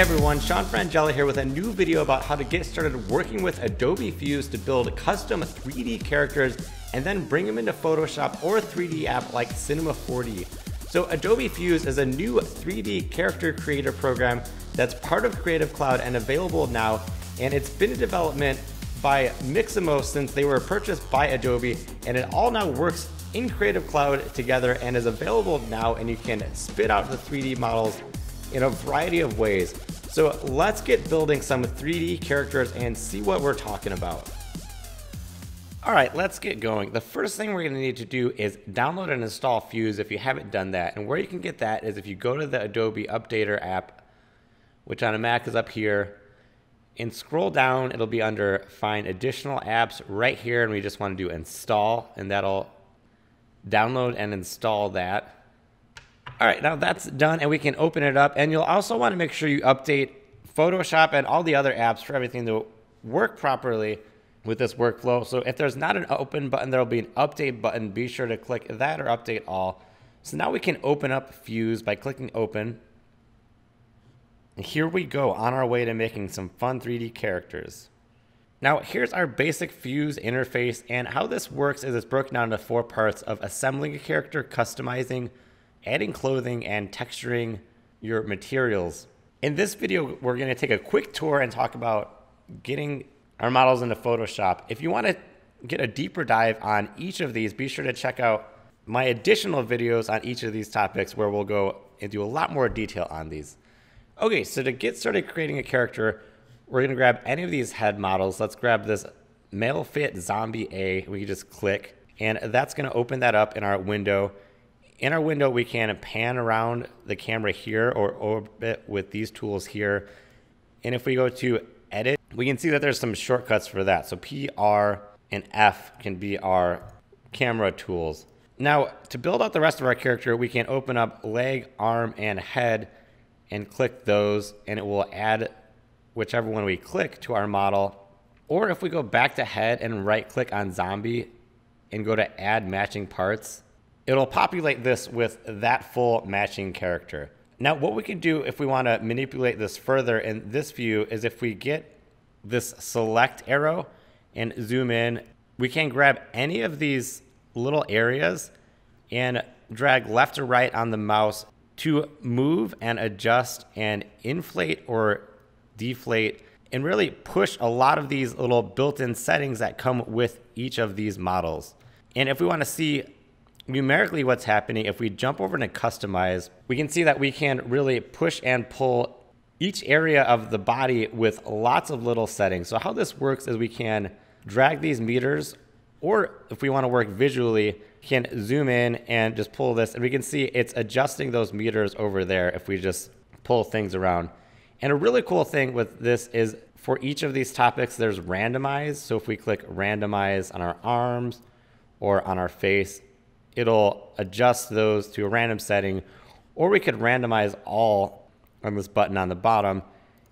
everyone, Sean Frangella here with a new video about how to get started working with Adobe Fuse to build custom 3D characters and then bring them into Photoshop or a 3D app like Cinema 4D. So Adobe Fuse is a new 3D character creator program that's part of Creative Cloud and available now, and it's been in development by Mixamo since they were purchased by Adobe, and it all now works in Creative Cloud together and is available now, and you can spit out the 3D models in a variety of ways. So let's get building some 3D characters and see what we're talking about. All right, let's get going. The first thing we're gonna need to do is download and install Fuse if you haven't done that. And where you can get that is if you go to the Adobe Updater app, which on a Mac is up here, and scroll down, it'll be under find additional apps right here. And we just wanna do install and that'll download and install that. All right, now that's done and we can open it up. And you'll also wanna make sure you update Photoshop and all the other apps for everything to work properly with this workflow. So if there's not an open button, there'll be an update button. Be sure to click that or update all. So now we can open up Fuse by clicking open. And here we go on our way to making some fun 3D characters. Now here's our basic Fuse interface and how this works is it's broken down into four parts of assembling a character, customizing, adding clothing, and texturing your materials. In this video, we're gonna take a quick tour and talk about getting our models into Photoshop. If you want to get a deeper dive on each of these, be sure to check out my additional videos on each of these topics where we'll go into a lot more detail on these. Okay, so to get started creating a character, we're gonna grab any of these head models. Let's grab this male fit zombie A. We can just click and that's gonna open that up in our window. In our window, we can pan around the camera here or orbit with these tools here. And if we go to edit, we can see that there's some shortcuts for that. So P, R, and F can be our camera tools. Now, to build out the rest of our character, we can open up leg, arm, and head and click those, and it will add whichever one we click to our model. Or if we go back to head and right click on zombie and go to add matching parts, it'll populate this with that full matching character. Now, what we can do if we want to manipulate this further in this view is if we get this select arrow and zoom in, we can grab any of these little areas and drag left or right on the mouse to move and adjust and inflate or deflate and really push a lot of these little built-in settings that come with each of these models. And if we want to see numerically what's happening, if we jump over to customize, we can see that we can really push and pull each area of the body with lots of little settings. So how this works is we can drag these meters, or if we want to work visually, can zoom in and just pull this, and we can see it's adjusting those meters over there if we just pull things around. And a really cool thing with this is for each of these topics, there's randomize. So if we click randomize on our arms or on our face, it'll adjust those to a random setting, or we could randomize all on this button on the bottom,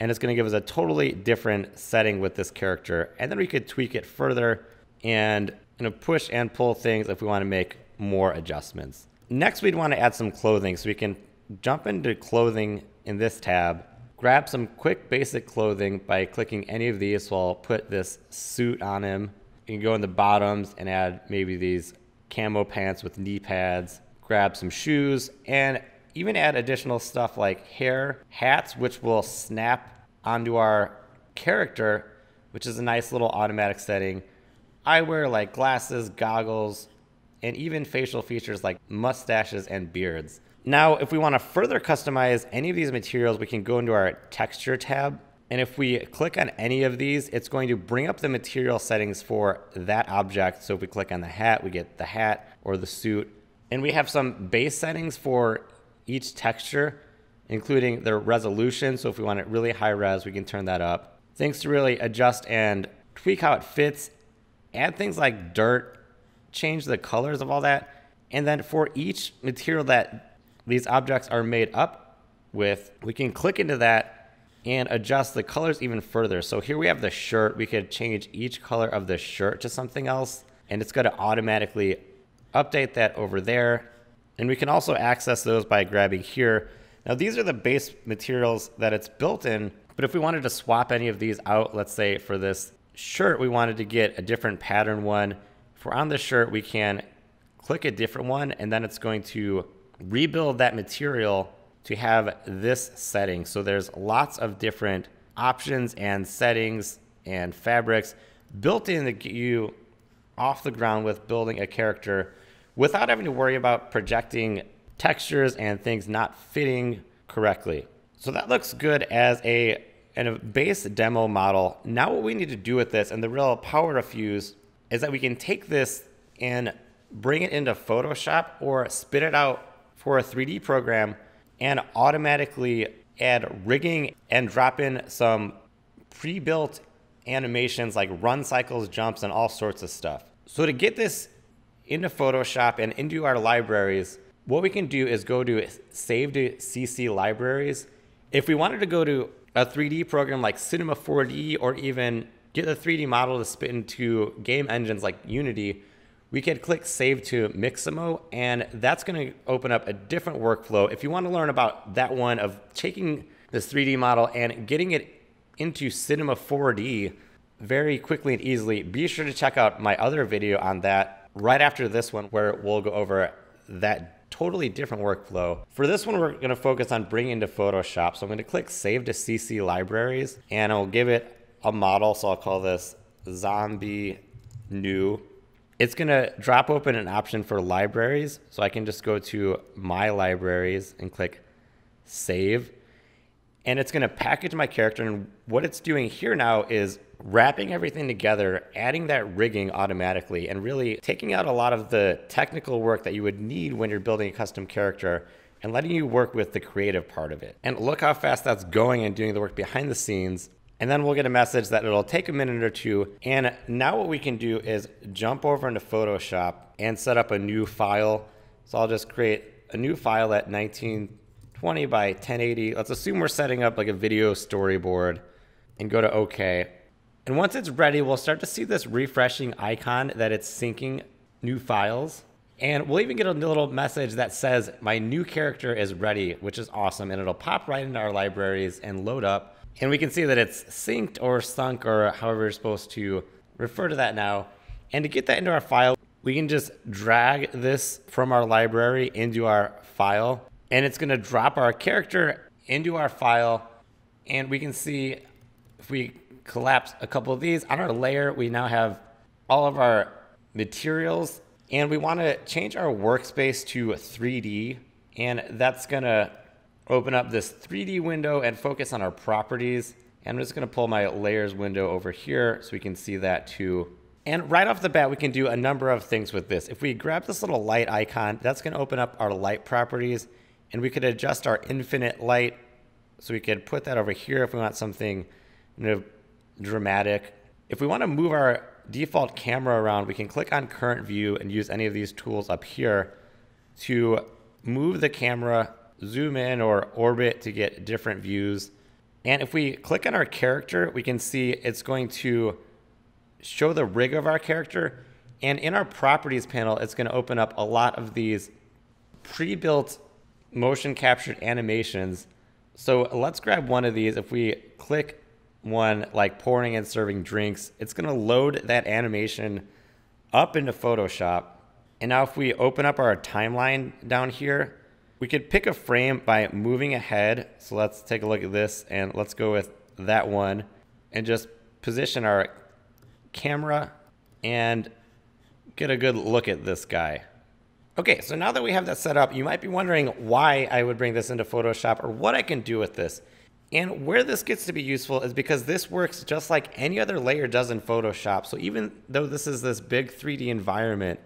and it's gonna give us a totally different setting with this character. And then we could tweak it further and you know, push and pull things if we wanna make more adjustments. Next, we'd wanna add some clothing. So we can jump into clothing in this tab, grab some quick basic clothing by clicking any of these. So I'll put this suit on him. You can go in the bottoms and add maybe these camo pants with knee pads, grab some shoes, and even add additional stuff like hair, hats, which will snap onto our character, which is a nice little automatic setting. Eyewear like glasses, goggles, and even facial features like mustaches and beards. Now, if we want to further customize any of these materials, we can go into our texture tab. And if we click on any of these, it's going to bring up the material settings for that object. So if we click on the hat, we get the hat or the suit. And we have some base settings for each texture, including the resolution. So if we want it really high res, we can turn that up. Things to really adjust and tweak how it fits. Add things like dirt, change the colors of all that. And then for each material that these objects are made up with, we can click into that and adjust the colors even further. So here we have the shirt. We could change each color of the shirt to something else, and it's going to automatically update that over there. And we can also access those by grabbing here. Now these are the base materials that it's built in, but if we wanted to swap any of these out, let's say for this shirt, we wanted to get a different pattern one. If we're on the shirt, we can click a different one and then it's going to rebuild that material to have this setting. So there's lots of different options and settings and fabrics built in to get you off the ground with building a character without having to worry about projecting textures and things not fitting correctly. So that looks good as a, a base demo model. Now what we need to do with this and the real power of Fuse is that we can take this and bring it into Photoshop or spit it out for a 3D program and automatically add rigging and drop in some pre-built animations like run cycles, jumps, and all sorts of stuff. So to get this into Photoshop and into our libraries, what we can do is go to save to CC libraries. If we wanted to go to a 3D program like Cinema 4D or even get the 3D model to spit into game engines like Unity, we could click save to Mixamo and that's gonna open up a different workflow. If you wanna learn about that one of taking this 3D model and getting it into Cinema 4D very quickly and easily, be sure to check out my other video on that right after this one where we'll go over that totally different workflow. For this one, we're gonna focus on bringing to Photoshop. So I'm gonna click Save to CC Libraries and I'll give it a model. So I'll call this Zombie New. It's gonna drop open an option for libraries. So I can just go to My Libraries and click Save and it's going to package my character. And what it's doing here now is wrapping everything together, adding that rigging automatically, and really taking out a lot of the technical work that you would need when you're building a custom character and letting you work with the creative part of it. And look how fast that's going and doing the work behind the scenes. And then we'll get a message that it'll take a minute or two. And now what we can do is jump over into Photoshop and set up a new file. So I'll just create a new file at 1920 by 1080. Let's assume we're setting up like a video storyboard and go to OK. And once it's ready, we'll start to see this refreshing icon that it's syncing new files. And we'll even get a little message that says my new character is ready, which is awesome. And it'll pop right into our libraries and load up. And we can see that it's synced or sunk or however you're supposed to refer to that now. And to get that into our file, we can just drag this from our library into our file. And it's going to drop our character into our file. And we can see if we collapse a couple of these on our layer we now have all of our materials. And we want to change our workspace to 3D and that's going to open up this 3D window and focus on our properties and I'm just going to pull my layers window over here so we can see that too. And right off the bat, we can do a number of things with this. If we grab this little light icon, that's going to open up our light properties and we could adjust our infinite light. So we could put that over here if we want something you know, dramatic. If we want to move our default camera around, we can click on current view and use any of these tools up here to move the camera, zoom in or orbit to get different views. And if we click on our character, we can see it's going to show the rig of our character. And in our properties panel, it's going to open up a lot of these pre-built motion captured animations. So let's grab one of these. If we click one like pouring and serving drinks, it's going to load that animation up into Photoshop. And now if we open up our timeline down here, we could pick a frame by moving ahead. So let's take a look at this and let's go with that one and just position our camera and get a good look at this guy. Okay, so now that we have that set up, you might be wondering why I would bring this into Photoshop or what I can do with this. And where this gets to be useful is because this works just like any other layer does in Photoshop. So even though this is this big 3D environment,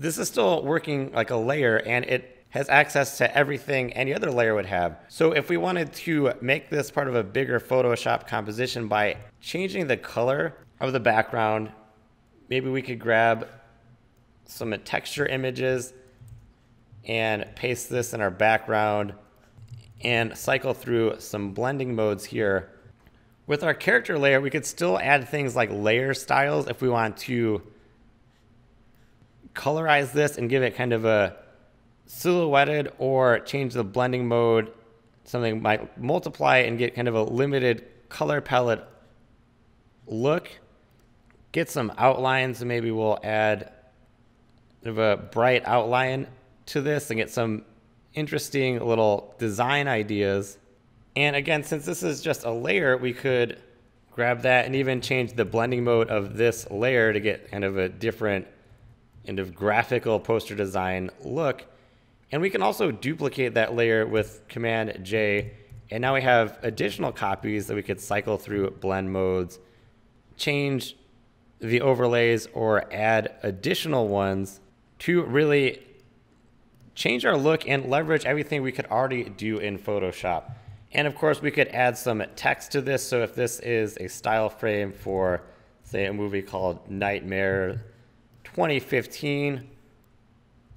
this is still working like a layer and it has access to everything any other layer would have. So if we wanted to make this part of a bigger Photoshop composition by changing the color of the background, maybe we could grab some texture images and paste this in our background and cycle through some blending modes here. With our character layer, we could still add things like layer styles if we want to colorize this and give it kind of a silhouetted or change the blending mode something might multiply and get kind of a limited color palette look. Get some outlines, and maybe we'll add of a bright outline to this and get some interesting little design ideas. And again, since this is just a layer, we could grab that and even change the blending mode of this layer to get kind of a different kind of graphical poster design look. And we can also duplicate that layer with Command J. And now we have additional copies that we could cycle through blend modes, change the overlays or add additional ones to really change our look and leverage everything we could already do in Photoshop. And of course, we could add some text to this. So if this is a style frame for, say, a movie called Nightmare 2015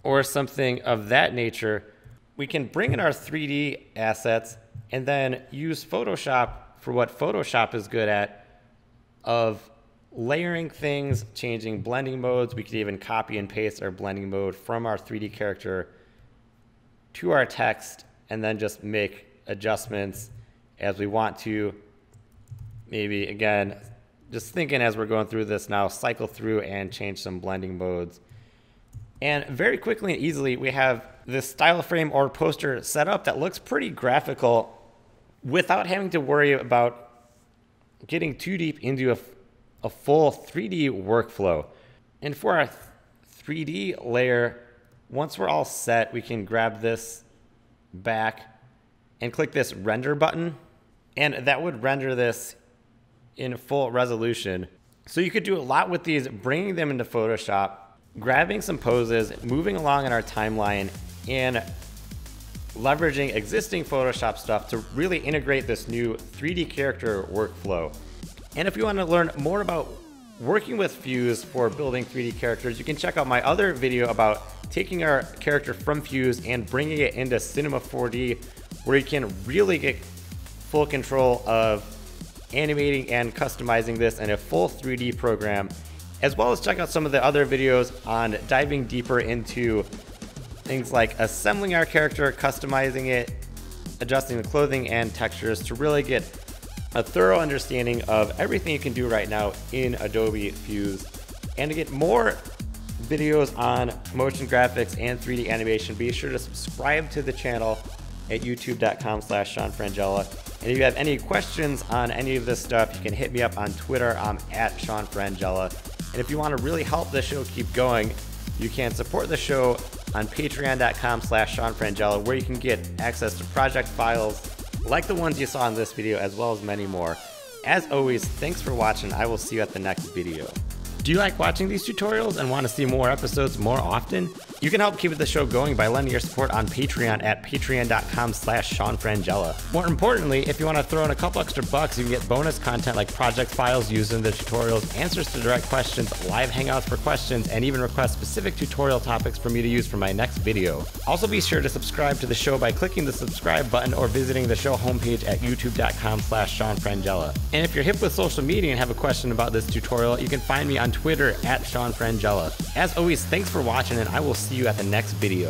or something of that nature, we can bring in our 3D assets and then use Photoshop for what Photoshop is good at of layering things, changing blending modes. We could even copy and paste our blending mode from our 3D character to our text and then just make adjustments as we want to. Maybe again, just thinking as we're going through this now, cycle through and change some blending modes. And very quickly and easily, we have this style frame or poster set up that looks pretty graphical without having to worry about getting too deep into a a full 3D workflow. And for our 3D layer, once we're all set, we can grab this back and click this render button. And that would render this in full resolution. So you could do a lot with these, bringing them into Photoshop, grabbing some poses, moving along in our timeline, and leveraging existing Photoshop stuff to really integrate this new 3D character workflow. And if you want to learn more about working with Fuse for building 3D characters, you can check out my other video about taking our character from Fuse and bringing it into Cinema 4D, where you can really get full control of animating and customizing this in a full 3D program, as well as check out some of the other videos on diving deeper into things like assembling our character, customizing it, adjusting the clothing and textures to really get a thorough understanding of everything you can do right now in Adobe Fuse. And to get more videos on motion graphics and 3D animation, be sure to subscribe to the channel at youtube.com slash Sean Frangella. And if you have any questions on any of this stuff, you can hit me up on Twitter. I'm at Sean Frangella. And if you want to really help the show keep going, you can support the show on patreon.com slash Sean where you can get access to project files, like the ones you saw in this video as well as many more. As always, thanks for watching. I will see you at the next video. Do you like watching these tutorials and want to see more episodes more often? You can help keep the show going by lending your support on Patreon at patreon.com slash Sean Frangella. More importantly, if you want to throw in a couple extra bucks, you can get bonus content like project files used in the tutorials, answers to direct questions, live hangouts for questions, and even request specific tutorial topics for me to use for my next video. Also be sure to subscribe to the show by clicking the subscribe button or visiting the show homepage at youtube.com slash Sean Frangella. And if you're hip with social media and have a question about this tutorial, you can find me on Twitter at Sean Frangella. As always, thanks for watching and I will see you at the next video.